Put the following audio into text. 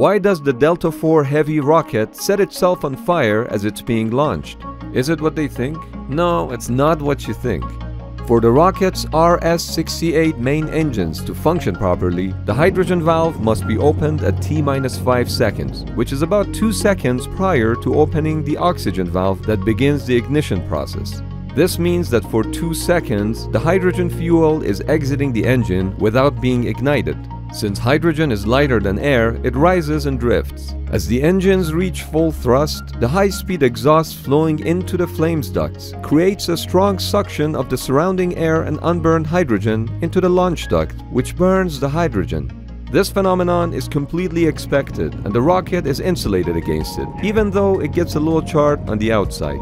Why does the Delta IV Heavy rocket set itself on fire as it's being launched? Is it what they think? No, it's not what you think. For the rocket's RS-68 main engines to function properly, the hydrogen valve must be opened at T-5 seconds, which is about 2 seconds prior to opening the oxygen valve that begins the ignition process. This means that for 2 seconds, the hydrogen fuel is exiting the engine without being ignited. Since hydrogen is lighter than air, it rises and drifts. As the engines reach full thrust, the high-speed exhaust flowing into the flames ducts creates a strong suction of the surrounding air and unburned hydrogen into the launch duct, which burns the hydrogen. This phenomenon is completely expected and the rocket is insulated against it, even though it gets a little charred on the outside.